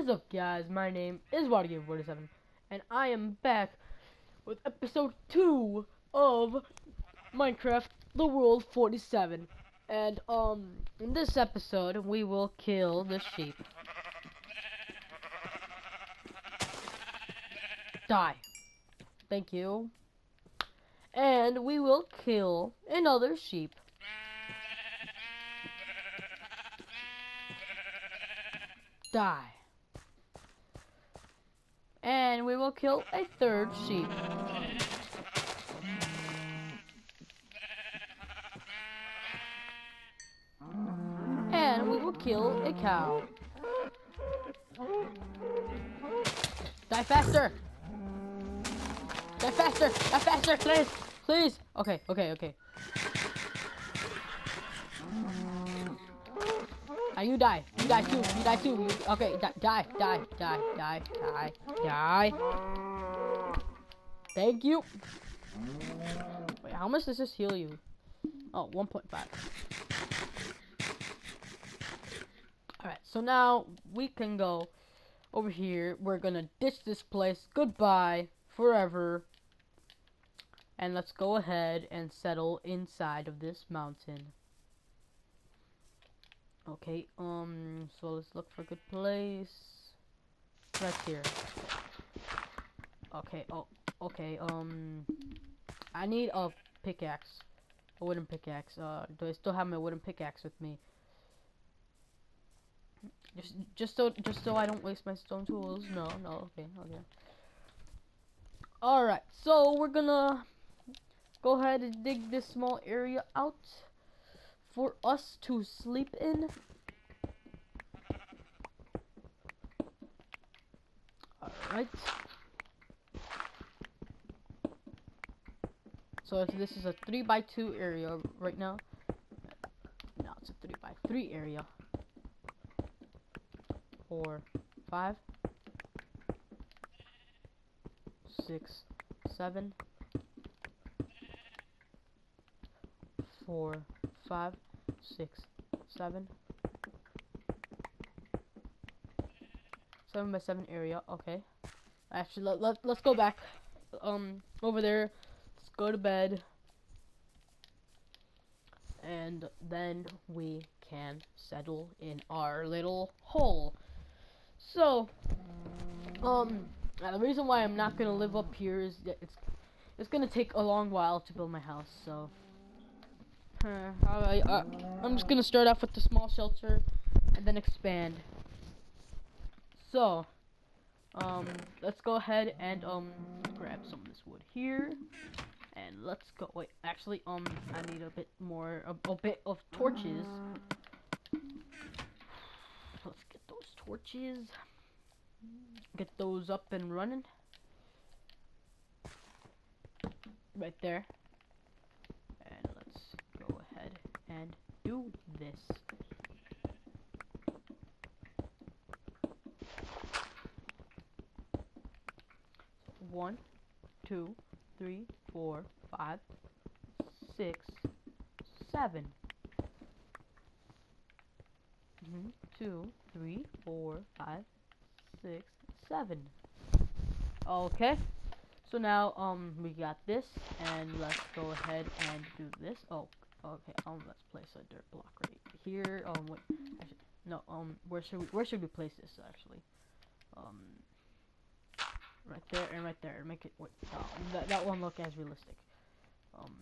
is up guys? My name is WaterGamer47 and I am back with episode 2 of Minecraft The World 47 and um in this episode we will kill the sheep. Die. Thank you. And we will kill another sheep. Die. And we will kill a third sheep. And we will kill a cow. Die faster! Die faster! Die faster, please! Please! Okay, okay, okay. Ah, you die. You die too. You die too. You, okay, die, die, die, die, die, die, die. Thank you. Wait, how much does this heal you? Oh, 1.5. Alright, so now we can go over here. We're gonna ditch this place. Goodbye. Forever. And let's go ahead and settle inside of this mountain. Okay, um, so let's look for a good place. Right here. Okay, oh, okay, um, I need a pickaxe. A wooden pickaxe. Uh, do I still have my wooden pickaxe with me? Just, just so, just so I don't waste my stone tools. No, no, okay, okay. Alright, so we're gonna go ahead and dig this small area out for us to sleep in. Alright. So this is a 3 by 2 area right now. Now it's a 3 by 3 area. Four, five, six, seven, four, five, six, seven. Seven by seven area, okay. Actually, let, let, let's go back, um, over there. Let's go to bed. And then we can settle in our little hole. So, um, the reason why I'm not gonna live up here is that it's, it's gonna take a long while to build my house, so. Uh, I, I, I'm just gonna start off with the small shelter and then expand. So, um, let's go ahead and um grab some of this wood here, and let's go. Wait, actually, um, I need a bit more, a, a bit of torches. Let's get those torches. Get those up and running. Right there. And do this. One, two, three, four, five, six, seven. Mm -hmm. Two, three, four, five, six, seven. Okay. So now, um, we got this, and let's go ahead and do this. Oh, Okay, um, let's place a dirt block right here. Um, wait, actually, no, um, where should we, where should we place this actually? Um, right there and right there. Make it wait. Oh, that that one look as realistic. Um,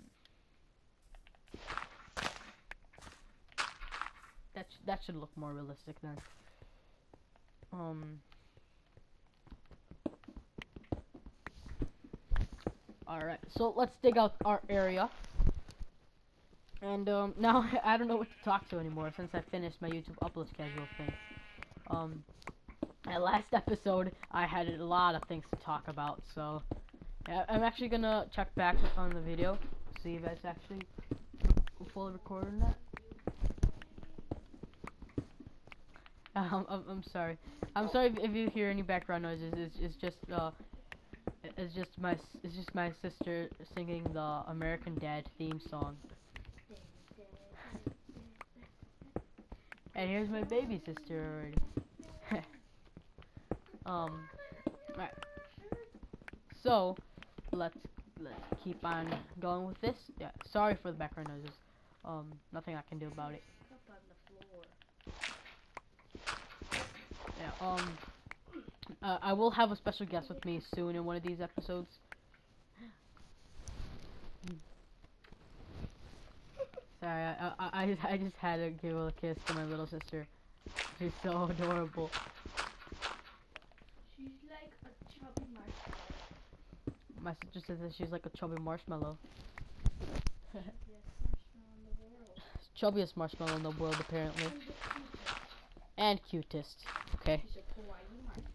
that sh that should look more realistic then. Um. Alright, so let's dig out our area. And um, now I don't know what to talk to anymore since I finished my YouTube upload schedule thing. Um, at last episode, I had a lot of things to talk about, so yeah, I'm actually gonna check back on the video, see if it's actually fully recording that. Um, I'm, I'm sorry. I'm sorry if, if, you hear any background noises. It's, it's just uh, it's just my it's just my sister singing the American Dad theme song. And here's my baby sister already. Um, right. So, let's let's keep on going with this. Yeah, sorry for the background noises. Um, nothing I can do about it. Yeah. Um, uh, I will have a special guest with me soon in one of these episodes. Sorry, I, I, I, just, I just had to give a kiss to my little sister. She's so adorable. She's like a chubby marshmallow. My sister says that she's like a chubby marshmallow. Yes, marshmallow. Chubbiest marshmallow in the world, apparently. And cutest. Okay. She's a kawaii marshmallow.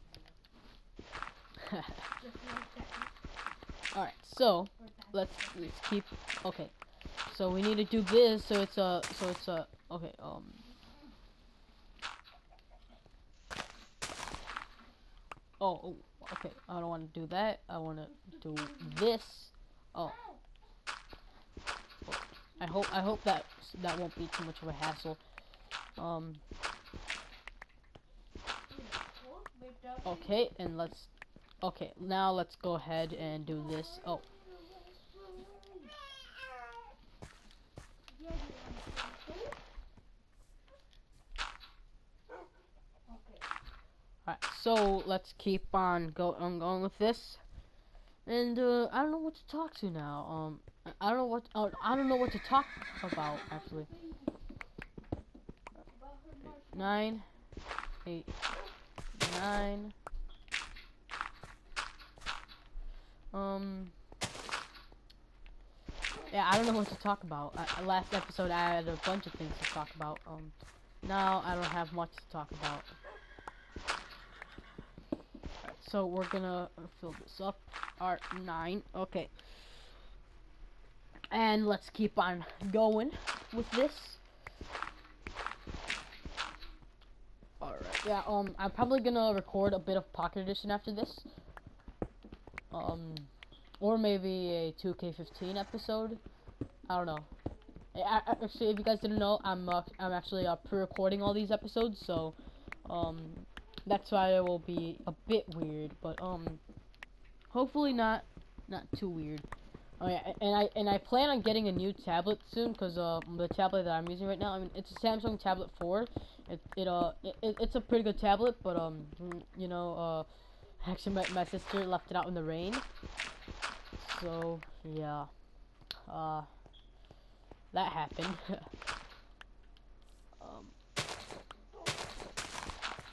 Just like that. Alright, so, let's, let's keep, okay. So we need to do this, so it's a, so it's a, okay, um. Oh, oh, okay, I don't want to do that, I want to do this. Oh. I hope, I hope that, that won't be too much of a hassle. Um, okay, and let's, okay, now let's go ahead and do this. Oh, Yeah, you want to do it? Okay. Alright, so let's keep on go on going with this. And uh, I don't know what to talk to now. Um, I- I don't know what uh, I don't know what to talk about actually. Nine, eight, nine. Um. Yeah, I don't know what to talk about. Uh, last episode, I had a bunch of things to talk about. Um, now I don't have much to talk about. So we're gonna fill this up. Art nine. Okay. And let's keep on going with this. Alright. Yeah, um, I'm probably gonna record a bit of Pocket Edition after this. Um, or maybe a 2K15 episode. I don't know. I, I, actually, if you guys didn't know, I'm uh, I'm actually uh, pre-recording all these episodes, so um, that's why it will be a bit weird, but um, hopefully not not too weird. Oh yeah, and I and I plan on getting a new tablet soon, cause uh the tablet that I'm using right now, I mean it's a Samsung Tablet 4. It it uh it, it- it's a pretty good tablet, but um you know uh actually my my sister left it out in the rain, so yeah, uh that happened.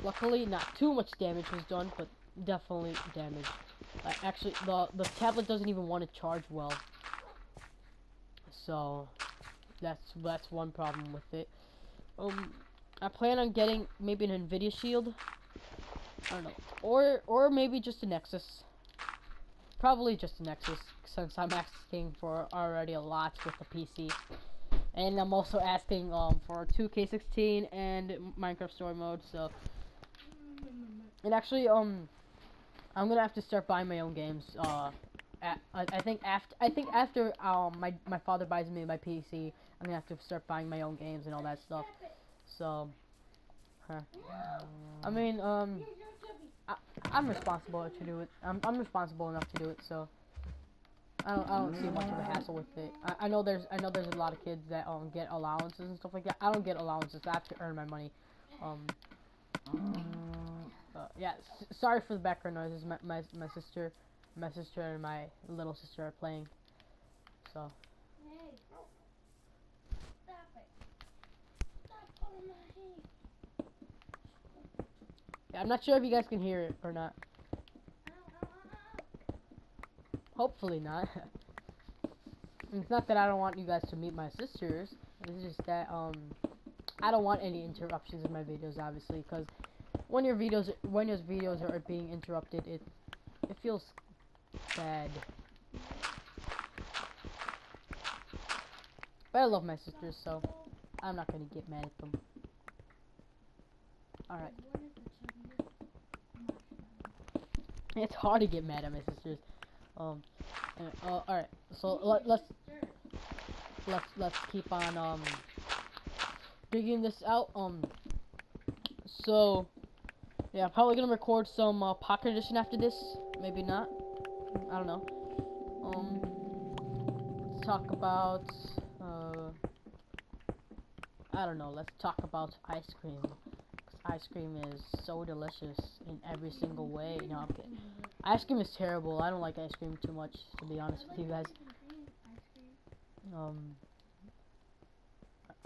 luckily, not too much damage was done, but definitely damage. Uh, actually, the the tablet doesn't even want to charge well. So that's that's one problem with it. Um, I plan on getting maybe an Nvidia Shield. I don't know, or or maybe just a Nexus. Probably just a Nexus, since I'm asking for already a lot with the PC. And I'm also asking um for 2K16 and Minecraft Story Mode. So, and actually um, I'm gonna have to start buying my own games. Uh, at, I, I think after I think after um my my father buys me my PC, I'm gonna have to start buying my own games and all that stuff. So, huh. I mean um. I, I'm responsible to do it. I'm, I'm responsible enough to do it, so I don't, I don't see much of a hassle with it. I, I know there's I know there's a lot of kids that um get allowances and stuff like that. I don't get allowances. I have to earn my money. Um. uh, yeah. S- sorry for the background noises. My, my my sister, my sister and my little sister are playing. So Hey. Stop it. Stop pulling my hair. yeah, I'm not sure if you guys can hear it or not. Ow, ow, ow, Hopefully not. it's not that I don't want you guys to meet my sisters. It's just that um I don't want any interruptions in my videos, obviously, because when your videos when your videos are being interrupted, it it feels bad. But I love my sisters, so I'm not gonna get mad at them. All right, What is the chubbiest marshmallow? it's hard to get mad at my sisters. Um, uh, uh, all right, so let, let's let's let's keep on um digging this out um so Yeah, probably gonna record some uh, Pocket Edition after this. Maybe not. I don't know. Um, let's talk about. Uh, I don't know. Let's talk about ice cream. 'Cause ice cream is so delicious in every single way. No, I'm kidding. Ice cream is terrible. I don't like ice cream too much, to be honest with you guys. Um,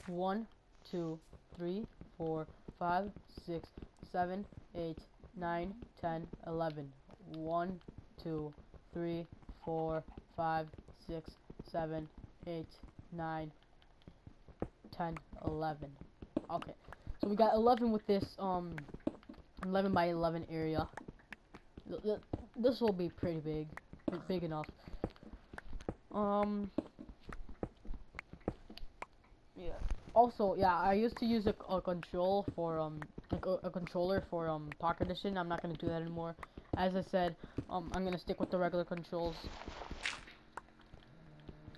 one, two, three, four, five, six, seven, eight, nine, ten, eleven. One, two, three, four, five, six, seven, eight, nine, ten, eleven. Okay, so we got eleven with this um, eleven by eleven area. Th- th- This will be pretty big, big enough. Um, yeah. Also, yeah, I used to use a, a control for um a, a controller for um Pocket Edition. I'm not gonna do that anymore. As I said, um I'm gonna stick with the regular controls.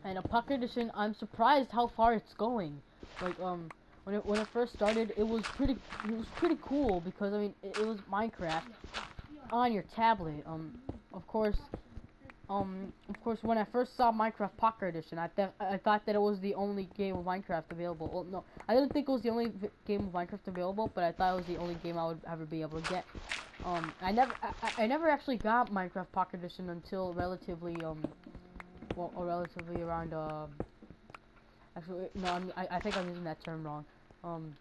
And a Pocket Edition, I'm surprised how far it's going. Like um when it when it first started, it was pretty it was pretty cool because I mean it, it was Minecraft on your tablet. Um of course um, of course, when I first saw Minecraft Pocket Edition, I, th I thought that it was the only game of Minecraft available. Well, no, I didn't think it was the only game of Minecraft available, but I thought it was the only game I would ever be able to get. Um, I never, I, I- never actually got Minecraft Pocket Edition until relatively, um, well, relatively around, um, actually, no, I'm, I, I think I'm using that term wrong. Um,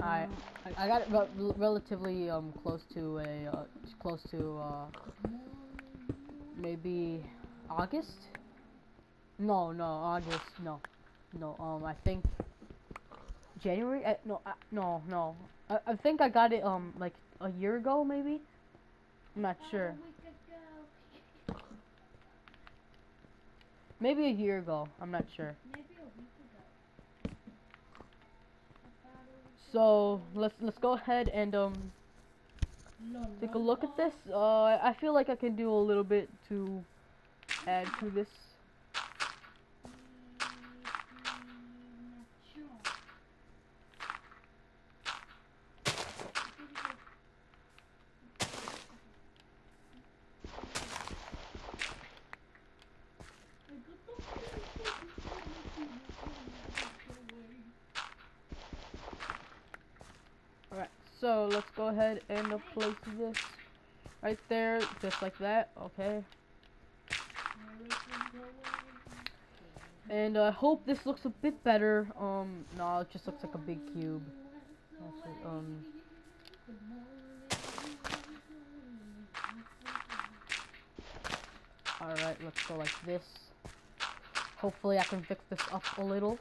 I, I, got it rel relatively, um, close to a, uh, close to, uh, maybe August? No, no, August, no, no. Um, I think January. Uh, no, uh, no, no. I, I think I got it um like a year ago, maybe. I'm not sure. Maybe a year ago. I'm not sure. So let's let's go ahead and um take a look at this. Uh, I feel like I can do a little bit to add to this. Alright, so let's go ahead and uh, place this right there, just like that, okay? And I hope this looks a bit better. Um, no, it just looks like a big cube. Um, alright, let's go like this. Hopefully I can fix this up a little.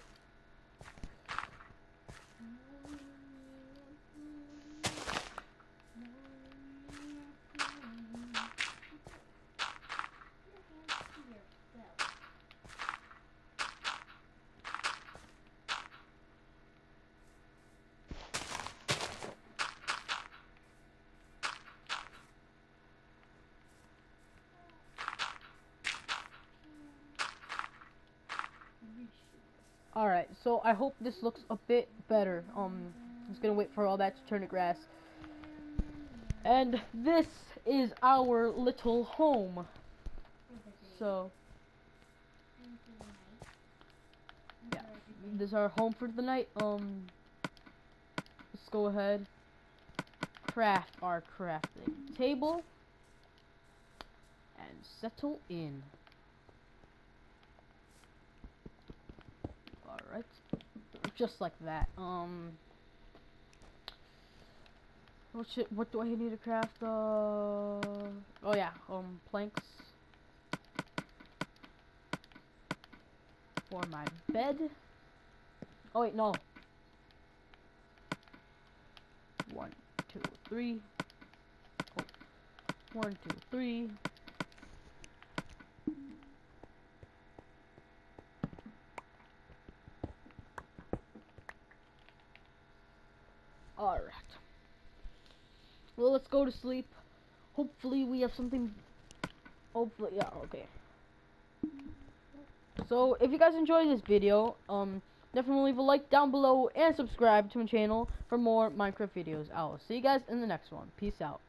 Alright, so I hope this looks a bit better. Um, just gonna wait for all that to turn to grass. And this is our little home. So, yeah, this is our home for the night. Um, let's go ahead, craft our crafting table, and settle in. Just like that. Um what should, what do I need to craft? Uh oh yeah, um planks for my bed. Oh wait, no. One, two, three. Oh. One, two, three. Alright. Well, let's go to sleep. Hopefully we have something... Hopefully, yeah, okay. So, if you guys enjoyed this video, um, definitely leave a like down below and subscribe to my channel for more Minecraft videos. I will see you guys in the next one. Peace out.